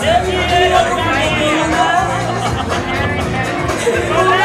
Thank you.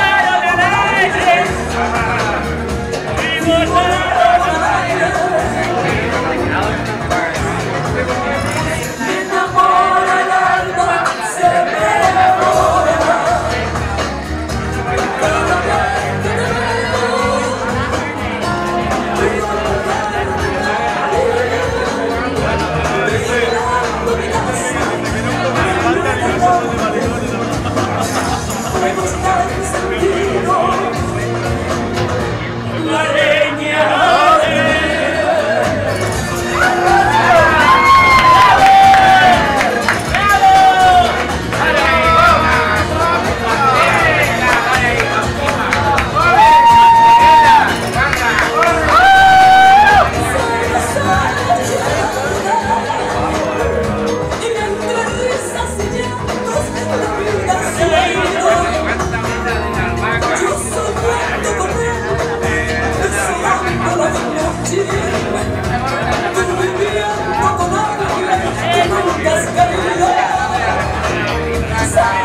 side.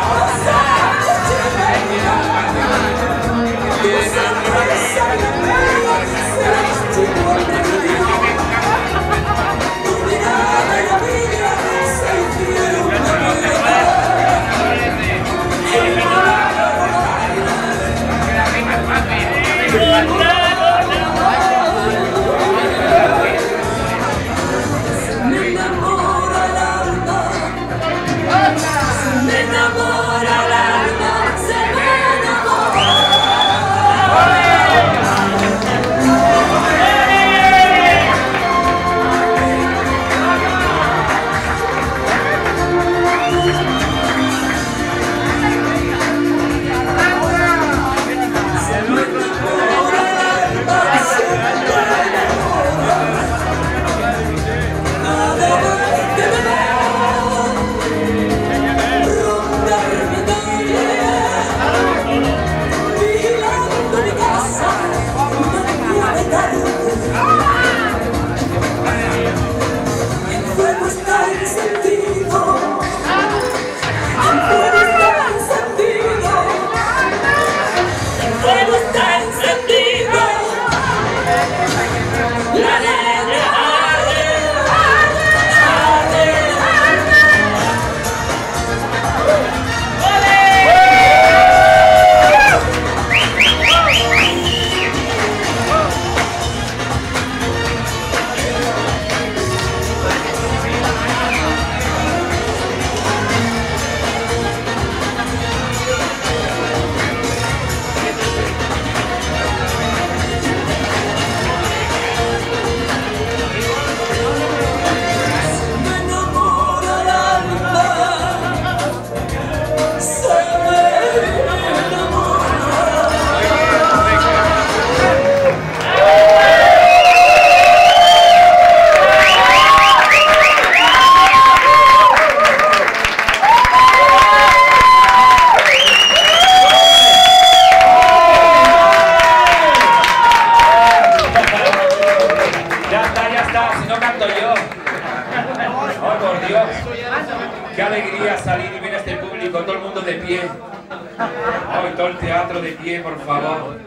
¡Oh, y todo el teatro de pie, por favor!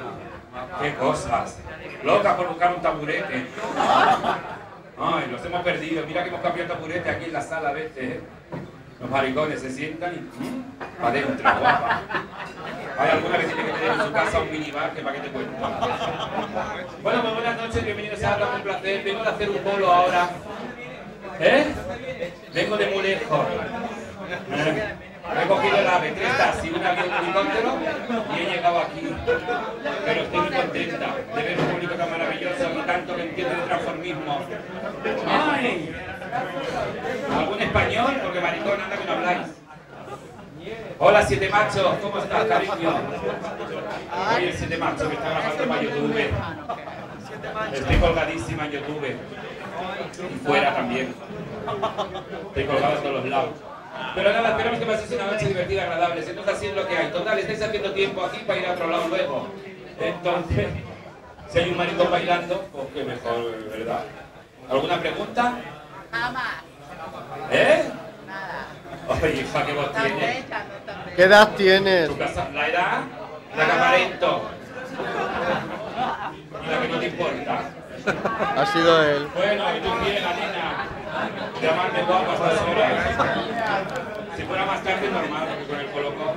¡Qué cosas! Loca por buscar un taburete. ¡Ay, los hemos perdido! Mira que hemos cambiado taburete aquí en la sala ¿eh? Los maricones se sientan y para adentro, guapa. Hay alguna que tiene que tener en su casa un minibar que para qué te cuento. Bueno, pues buenas noches, bienvenidos a Habla un placer. Vengo de hacer un bolo ahora. ¿Eh? Vengo de muy lejos. ¿Eh? He cogido el ave, tres taxis, un avión, un helicóptero y he llegado aquí. Pero estoy muy contenta de ver un público tan maravilloso y tanto que entiende el transformismo. ¡Ay! ¿Algún español? Porque maricón anda que no habláis. Hola siete machos, ¿cómo estás, cariño? Oye, el siete machos que está grabando para YouTube. Estoy colgadísima en YouTube. Y fuera también. Estoy colgado en todos los lados. Pero nada, esperamos que paséis una noche divertida, agradable. Entonces así es lo que hay. Total, estáis haciendo tiempo aquí para ir a otro lado luego. Entonces, si hay un maricón bailando, pues qué mejor, ¿verdad? ¿Alguna pregunta? Ama, ¿Eh? nada. Oye, hija, ¿qué voz tienes? ¿Qué edad tienes? ¿Tu casa? ¿La edad? La que aparento. Y la que no te importa. Ha sido él. Bueno, y tú quieres, la nena. Llamarme guapa a estas horas. Si fuera más tarde, normal, porque con el colocó.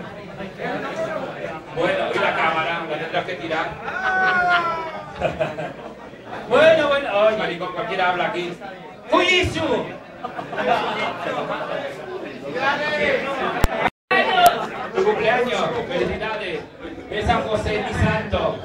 Bueno, y la cámara, la tendrás que tirar. Bueno, bueno. Ay, maricón, cualquiera habla aquí. ¡Fuyisu! Tu cumpleaños, felicidades. Es San José, mi santo.